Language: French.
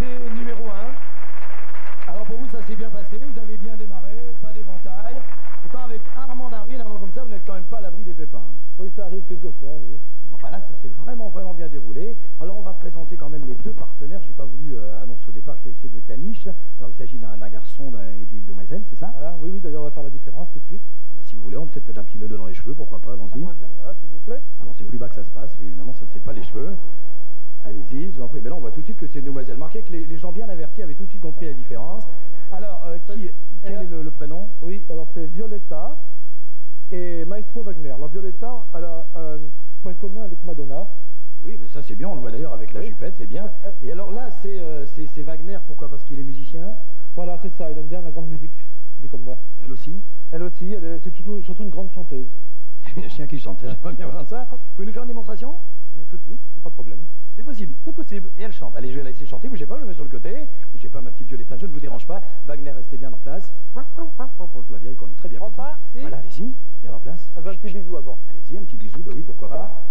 invité numéro 1. Alors pour vous, ça s'est bien passé, vous avez bien démarré, pas d'éventail. Pourtant, avec Armand Darwin, un comme ça, vous n'êtes quand même pas à l'abri des pépins. hein. Oui, ça arrive quelquefois, oui. Enfin là, ça s'est vraiment, vraiment bien déroulé. Alors on va présenter quand même les deux partenaires. J'ai pas voulu euh, annoncer au départ qu'il s'agissait de caniche. Alors il s'agit d'un garçon et d'une demoiselle, c'est ça? Voilà, oui, oui, d'ailleurs, on va faire la différence tout de suite. Ah bah, Si vous voulez, on peut peut-être mettre un petit nœud dans les cheveux, pourquoi pas, allons-y. Mademoiselle, voilà, s'il vous plaît. Ah non, c'est plus bas que ça se passe, oui, évidemment, ça c'est pas les cheveux. Allez-y, je vous en prie. Mais là, on voit tout de suite que c'est une demoiselle. Marquez que les, les gens bien avertis avaient tout de suite compris la différence. Alors, euh, qui, quel est le, le prénom? Oui, alors c'est Violetta et Maestro Wagner. Alors Violetta, elle a un point commun avec Madonna. Oui, mais ça c'est bien, on le voit d'ailleurs avec la Oui. jupette, c'est bien. Et alors là, c'est euh, Wagner, pourquoi? Parce qu'il est musicien? Voilà, c'est ça, il aime bien la grande musique, dit comme moi. Elle aussi? Elle aussi, c'est surtout, surtout une grande chanteuse. Un chien qui chante, j'aimerais bien voir ça. Vous pouvez nous faire une démonstration? Tout de suite, c'est pas de problème. C'est possible. C'est possible. Et elle chante. Allez, je vais la laisser chanter. Bougez pas, je le mets sur le côté. Bougez pas, ma petite Violetta. Je ne vous dérange pas. Wagner, restez bien en place. Tout va bien, il conduit très bien. Pas, si. Voilà, allez-y, bien en place. Un petit bisou avant. Allez-y, un petit bisou. Bah oui, pourquoi pas.